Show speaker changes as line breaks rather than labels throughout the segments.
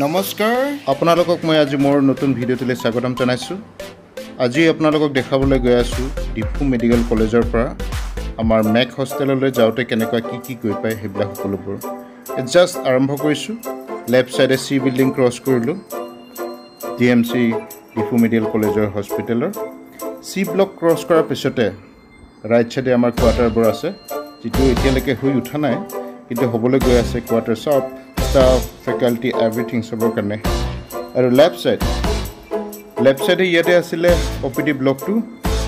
নমস্কাৰ। আপোনালোকক মই আজি মোৰ নতুন ভিডিঅ'টোলৈ স্বাগতম জনাইছোঁ। আজি আপোনালোকক দেখাবলৈ গৈ আছোঁ ডিফু মেডিকেল কলেজৰ পৰা আমাৰ মেক হোষ্টেললৈ যাওঁতে কেনেকুৱা কি কি গৈ পায় সেইবিলাক সকলোবোৰ। জাষ্ট আৰম্ভ কৰিছোঁ। লেফ্ট ছাইডে চি বিল্ডিং ক্ৰছ কৰিলোঁ। D M C Diphu medical কলেজৰ হস্পিটেলৰ। চি ব্লক ক্ৰছ কৰাৰ পিছতে ৰাইট ছাইডে আমাৰ কোৱাৰ্টাৰবোৰ আছে যিটো এতিয়ালৈকে হৈ উঠা নাই কিন্তু হ'বলৈ গৈ আছে কোৱাৰ্টাৰ চব। ষ্টাফ ফেকাল্টি এভৰিথিং চবৰ কাৰণে আৰু লেফ্ট ছাইড লেফ্ট ছাইডে ইয়াতে আছিলে অ' পি ডি ব্লকটো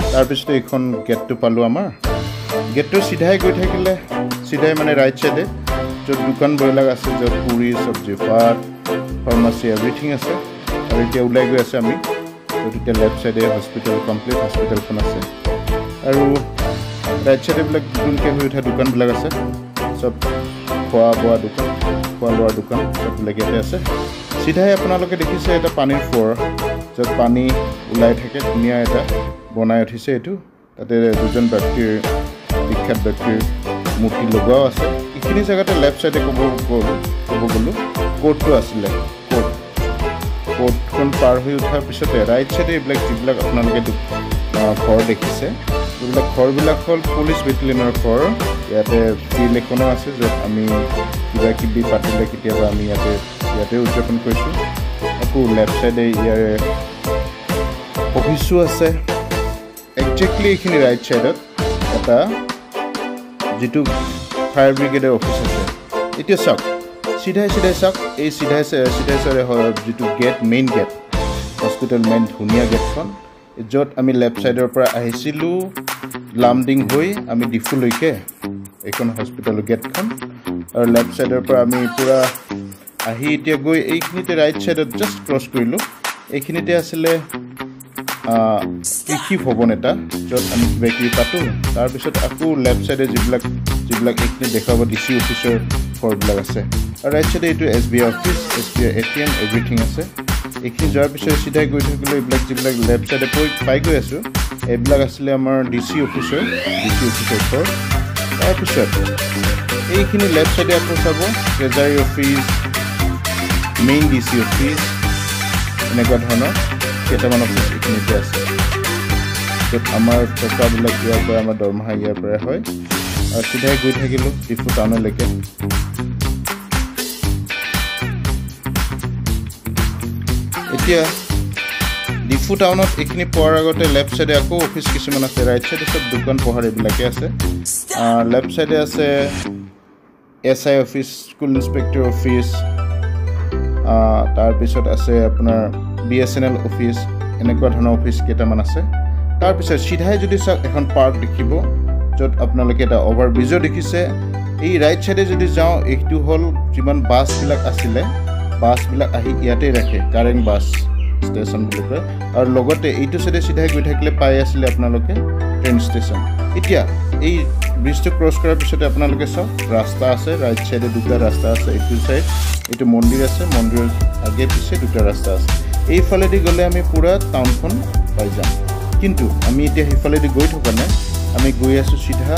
তাৰপিছতে এইখন গেটটো পালোঁ আমাৰ গেটটো চিধাই গৈ থাকিলে চিধাই মানে ৰাইট ছাইডে য'ত দোকানবিলাক আছে য'ত পুৰি চব্জি পাত ফাৰ্মাচী এভৰিথিং আছে আৰু এতিয়া ওলাই গৈ আছে আমি য'ত এতিয়া লেফ্ট ছাইডে হস্পিটেল কমপ্লিট হস্পিটেলখন আছে আৰু ৰাইট এইবিলাক নতুনকৈ হৈ উঠা দোকানবিলাক আছে চব খোৱা বোৱা দোকান খোৱা লোৱাৰ দোকান চববিলাক ইয়াতে আছে। চিধাই আপোনালোকে দেখিছে এটা পানীৰ ফোৰ য'ত পানী ওলাই থাকে ধুনীয়া এটা বনাই উঠিছে এইটো। তাতে দুজন ব্যক্তিৰ বিখ্যাত ব্যক্তিৰ মূৰ্তি লগোৱাও আছে। এইখিনি জেগাতে লেফ্ট ছাইডে ক'ব ক'ব গ'লোঁ কোৰ্টটো আছিলে কোৰ্ট। কোৰ্টখন পাৰ হৈ উঠাৰ পিছতে ৰাইট ছাইডে এইবিলাক যিবিলাক আপোনালোকে ঘৰ দেখিছে এইবিলাক ঘৰবিলাক হ'ল পুলিচ বেটেলিয়নৰ ঘৰ। ইয়াতে ফিল্ড এখনো আছে য'ত আমি কিবা কিবি পাতিলে কেতিয়াবা আমি ইয়াতে ইয়াতে উদযাপন কৰিছোঁ। আকৌ লেফ্ট ছাইডে ইয়াৰে অফিচো আছে। একজেক্টলি এইখিনি ৰাইট ছাইডত এটা যিটো ফায়াৰ ব্ৰিগেডৰ অফিচ আছে। এতিয়া চাওক চিধাই চিধাই চাওক এই চিধাই চিধাই চাই যিটো gate main gate hospital main ধুনীয়া গেটখন য'ত আমি লেফ্ট ছাইডৰ পৰা আহিছিলোঁ লামডিং হৈ আমি ডিফুলৈকে এইখন হস্পিটেলৰ গেটখন আৰু লেফ্ট ছাইডৰ পৰা আমি পূৰা আহি এতিয়া গৈ এইখিনিতে ৰাইট ছাইডত জাষ্ট ক্ৰছ কৰিলোঁ। এইখিনিতে আছিলে কৃষি ভৱন এটা য'ত আমি কিবা কিবি পাতোঁ। তাৰপিছত আকৌ লেফ্ট ছাইডে যিবিলাক যিবিলাক এইখিনি দেখুৱাব ডি চি অফিচৰ ঘৰবিলাক আছে। আৰু ৰাইট ছাইডে এইটো S B I office S B I A T M everything আছে। এইখিনি যোৱাৰ পিছত চিধাই গৈ থাকিলে এইবিলাক যিবিলাক লেফ্ট ছাইডে পৰি পাই গৈ আছোঁ এইবিলাক আছিলে আমাৰ ডি চি অফিচৰ ডি চি অফিচৰ ঘৰ তাৰপিছত এইখিনি লেফ্ট ছাইডে আকৌ sub treasury office main D C office এনেকুৱা ধৰণৰ কেইটামান অফিচ এইখিনিতে আছে। য'ত আমাৰ টকাবিলাক ইয়াৰ পৰা আমাৰ দৰমহা ইয়াৰ পৰাই হয়। আৰু চিধাই গৈ থাকিলোঁ ডিফু টাউনলৈকে। এতিয়া ডিফু টাউনত এইখিনি পোৱাৰ আগতে লেফ্ট ছাইডে আকৌ অফিচ কিছুমান আছে ৰাইট ছাইডে চব দোকান পোহাৰ এইবিলাকে আছে। লেফ্ট ছাইডে আছে S I office school inspector office তাৰপিছত আছে আপোনাৰ B S N L office এনেকুৱা ধৰণৰ অফিচ কেইটামান আছে। তাৰপিছত চিধাই যদি চাওক এখন পাৰ্ক দেখিব য'ত আপোনালোকে এটা অভাৰ ব্ৰিজো দেখিছে। এই ৰাইট ছাইডে যদি যাওঁ এইটো হ'ল যিমান বাছবিলাক আছিলে বাছবিলাক আহি ইয়াতে ৰাখে কাৰেণ্ট বাছ। ষ্টেচন বুলি কয়। আৰু লগতে এইটো চাইডে চিধাই গৈ থাকিলে পাই আছিলে আপোনালোকে ট্ৰেইন ষ্টেচন এতিয়া এই ব্ৰিজটো ক্ৰছ কৰাৰ পিছতে আপোনালোকে চাওক ৰাস্তা আছে ৰাইট ছাইডে দুটা ৰাস্তা আছে এইটো ছাইড এইটো মন্দিৰ আছে মন্দিৰৰ আগে পিছে দুটা ৰাস্তা আছে। এইফালেদি গ'লে আমি পূৰা টাউনখন পাই যাম। কিন্তু আমি এতিয়া সেইফালেদি গৈ থকা নাই। আমি গৈ আছোঁ চিধা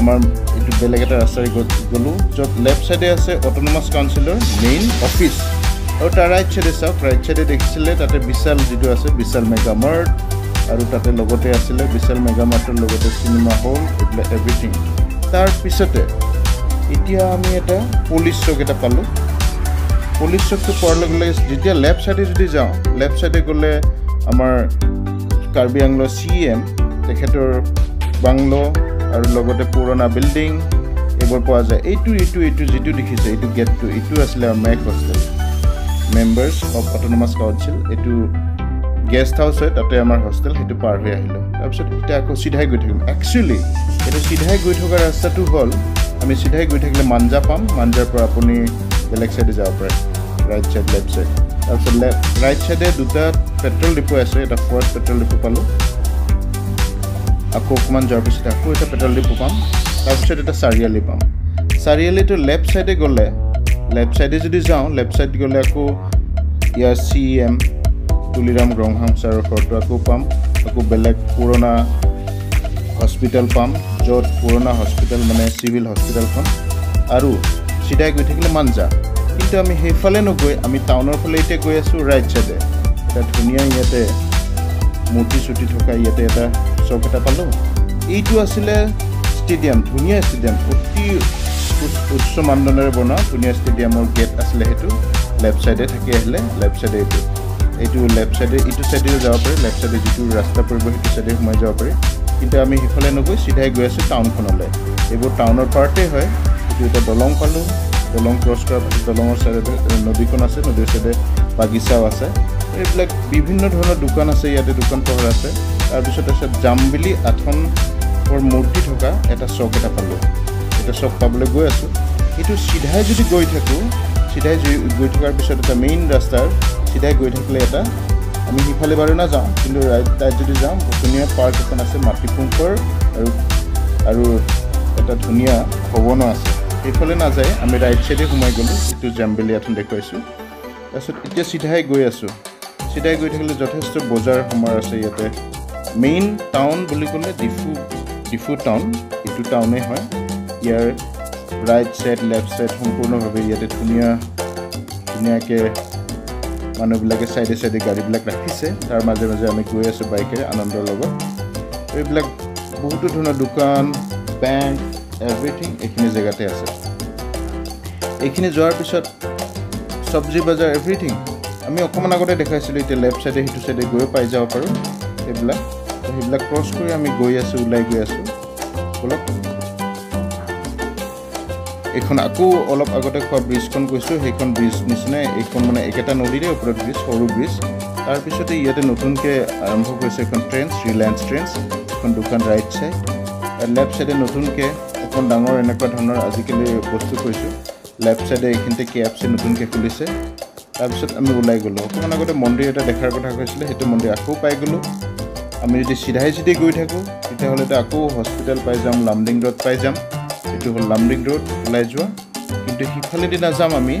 আমাৰ এইটো বেলেগ এটা ৰাস্তাৰে গ'লোঁ য'ত লেফ্ট ছাইডে আছে অট'নমাছ কাউঞ্চিলৰ মেইন অফিচ আৰু তাৰ ৰাইট ছাইডে চাওক ৰাইট ছাইডে দেখিছিলে তাতে বিশাল যিটো আছে বিশাল মেগামাৰ্ট আৰু তাতে লগতে আছিলে বিশাল মেগামাৰ্টৰ লগতে চিনেমা হল এইবিলাক এভৰিথিং তাৰপিছতে এতিয়া আমি এটা পুলিচ চক এটা পালোঁ। পুলিচ চকটো পোৱাৰ লগে লগে যেতিয়া লেফ্ট ছাইডে যদি যাওঁ লেফ্ট ছাইডে গ'লে আমাৰ কাৰ্বি আংলৰ চি এম তেখেতৰ বাংলো আৰু লগতে পুৰণা বিল্ডিং এইবোৰ পোৱা যায়। এইটো এইটো এইটো যিটো দেখিছে এইটো গেটটো এইটো আছিলে MAC hostel members of autonomous council এইটো গেষ্ট হাউচ হয় তাতে আমাৰ হোষ্টেল সেইটো পাৰ হৈ আহিলোঁ। তাৰপিছত এতিয়া আকৌ চিধাই গৈ থাকিম। একচুৱেলি এইটো চিধাই গৈ থকা ৰাস্তাটো হ'ল আমি চিধাই গৈ থাকিলে মাঞ্জা পাম। মাঞ্জাৰ পৰা আপুনি বেলেগ ছাইডে যাব পাৰে ৰাইট ছাইড লেফ্ট ছাইড তাৰপিছত লেফ্ট ৰাইট ছাইডে দুটা পেট্ৰল ডিপু আছে এটা ফ'ৰ্ট পেট্ৰল ডিপু পালোঁ। আকৌ অকণমান যোৱাৰ পিছত আকৌ এটা পেট্ৰল ডিপু পাম। তাৰপিছত এটা চাৰিআলি পাম। চাৰিআলিটো লেফ্ট ছাইডে গ'লে লেফ্ট ছাইডে যদি যাওঁ লেফ্ট ছাইড গ'লে আকৌ ইয়াৰ চি এম তুলিৰাম ৰংহাং ছাৰৰ ঘৰটো আকৌ পাম আকৌ বেলেগ পুৰণা হস্পিটেল পাম য'ত পুৰণা হস্পিটেল মানে চিভিল হস্পিটেলখন আৰু চিধাই গৈ থাকিলে মাঞ্জা কিন্তু আমি সেইফালে নগৈ আমি টাউনৰ ফালে এতিয়া গৈ আছোঁ ৰাইট ছাইডে এটা ধুনীয়া ইয়াতে মূৰ্তি চুটি থকা ইয়াতে এটা চক এটা পালোঁ এইটো আছিলে ষ্টেডিয়াম ধুনীয়া ষ্টেডিয়াম অতি উচ্চ মানদণ্ডেৰে বনোৱা ধুনীয়া ষ্টেডিয়ামৰ গেট আছিলে সেইটো। লেফ্ট ছাইডে থাকি আহিলে লেফ্ট ছাইডে এইটো। এইটো লেফ্ট ছাইডে ইটো ছাইডেও যাব পাৰি লেফ্ট ছাইডে যিটো ৰাস্তা পৰিব সেইটো ছাইডে সোমাই যাব পাৰি। কিন্তু আমি সিফালে নগৈ চিধাই গৈ আছোঁ টাউনখনলৈ। এইবোৰ টাউনৰ পাৰ্টেই হয়। এইটো এটা দলং পালোঁ দলং ক্ৰছ কৰাৰ পাছত দলঙৰ ছাইডে নদীখন আছে নদীৰ ছাইডে বাগিচাও আছে। এইবিলাক বিভিন্ন ধৰণৰ দোকান আছে ইয়াতে দোকান পোহাৰ আছে। তাৰপিছত আছে জামবিলি আথনৰ মূৰ্তি থকা এটা চক এটা পালোঁ। এটা চক পাবলৈ গৈ আছোঁ। সেইটো চিধাই যদি গৈ থাকোঁ চিধাই গৈ থকাৰ পিছত এটা মেইন ৰাস্তাৰ চিধাই গৈ থাকিলে এটা আমি সিফালে বাৰু নাযাওঁ কিন্তু টাইত যদি যাওঁ ধুনীয়া পাৰ্ক এখন আছে মাটিপুংকৰ আৰু আৰু এটা ধুনীয়া ভৱনো আছে। সেইফালে নাযায় আমি ৰাইট ছাইডে সোমাই গ'লোঁ যিটো জাম্বেলি এখন দেখুৱাইছোঁ। তাৰপিছত এতিয়া চিধাই গৈ আছোঁ। চিধাই গৈ থাকিলে যথেষ্ট বজাৰ সমাৰ আছে ইয়াতে। মেইন টাউন বুলি ক'লে ডিফু ডিফু টাউন এইটো টাউনেই হয়। ইয়াৰ ৰাইট ছাইড লেফ্ট ছাইড সম্পূৰ্ণভাৱে ইয়াতে ধুনীয়া ধুনীয়াকৈ মানুহবিলাকে চাইডে চাইডে গাড়ীবিলাক ৰাখিছে তাৰ মাজে মাজে আমি গৈ আছোঁ বাইকেৰে আনন্দৰ লগত এইবিলাক বহুতো ধৰণৰ দোকান বেংক এভৰিথিং এইখিনি জেগাতে আছে এইখিনি যোৱাৰ পিছত চব্জি বজাৰ এভৰিথিং আমি অকণমান আগতে দেখাইছিলোঁ এতিয়া লেফ্ট ছাইডে সেইটো ছাইডে গৈ পাই যাব পাৰোঁ সেইবিলাক সেইবিলাক ক্ৰছ কৰি আমি গৈ আছোঁ ওলাই গৈ আছোঁ বলক এইখন আকৌ অলপ আগতে খোৱা ব্ৰিজখন গৈছোঁ সেইখন ব্ৰিজ নিচিনাই এইখন মানে একেটা নদীৰে ওপৰত ব্ৰিজ সৰু ব্ৰিজ তাৰপিছতে ইয়াতে নতুনকৈ আৰম্ভ কৰিছে এখন ট্ৰেন্স ৰিলায়েন্স ট্ৰেন্স এখন দোকান ৰাইট চাইড লেফ্ট ছাইডে নতুনকৈ এখন ডাঙৰ এনেকুৱা ধৰণৰ আজিকালি বস্তু কৰিছোঁ লেফ্ট ছাইডে এইখিনিতে কে এফ চি নতুনকৈ খুলিছে। তাৰপিছত আমি ওলাই গ'লোঁ। অকণমান আগতে মন্দিৰ এটা দেখাৰ কথা কৈছিলে সেইটো মন্দিৰ আকৌ পাই গ'লোঁ। আমি যদি চিধাই চিধি গৈ থাকোঁ তেতিয়াহ'লেতো আকৌ হস্পিটেল পাই যাম লামডিং ৰোড পাই যাম। এইটো হ'ল লামডিং ৰোড ওলাই যোৱা। কিন্তু সিফালেদি নাযাম আমি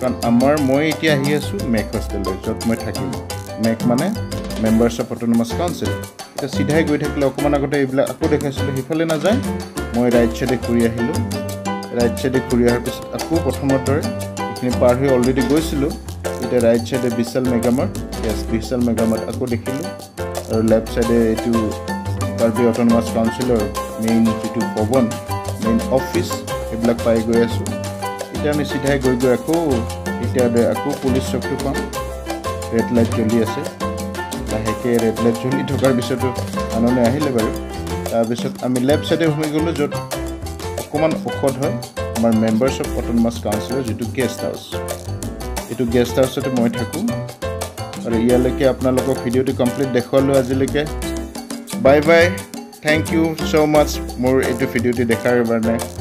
কাৰণ আমাৰ মই এতিয়া আহি আছোঁ মেক হোষ্টেললৈ য'ত মই থাকিম। মেক মানে মেম্বাৰ্ছ অফ অট'নমাছ কাউঞ্চিল এতিয়া চিধাই গৈ থাকিলে অকণমান আগতে এইবিলাক আকৌ দেখাইছিলোঁ সিফালে নাযায়। মই ৰাইট ছাইডে ঘূৰি আহিলোঁ। ৰাইট ছাইডে ঘূৰি অহাৰ পিছত আকৌ প্ৰথমৰ দৰে এইখিনি পাৰ হৈ অলৰেডি গৈছিলোঁ। এতিয়া ৰাইট ছাইডে বিশাল মেগামাৰ্ট য়েছ বিশাল মেগামাৰ্ট আকৌ দেখিলোঁ। আৰু লেফ্ট ছাইডে এইটো কাৰ্বি অট'নমাছ কাউঞ্চিলৰ মেইন যিটো ভৱন মেইন অফিচ সেইবিলাক পাই গৈ আছোঁ। এতিয়া আমি চিধাই গৈ গৈ আকৌ এতিয়া আকৌ পুলিচ চকটো পাম। ৰেড লাইট জ্বলি আছে। লাহেকৈ ৰেড লাইট জ্বলি থকাৰ পিছতো আনন্দে আহিলে বাৰু। তাৰপিছত আমি লেফ্ট ছাইডে সোমাই গ'লোঁ য'ত অকণমান ঔষধ হয়। আমাৰ মেম্বাৰ্ছ অফ অট'নমাছ কাউঞ্চিলৰ যিটো গেষ্ট হাউচ এইটো গেষ্ট হাউচতে মই থাকোঁ। আৰু ইয়ালৈকে আপোনালোকক ভিডিঅ'টো কমপ্লিট দেখুৱালোঁ আজিলৈকে। Bye bye Thank you so much. More ito video di Dekar Barnay.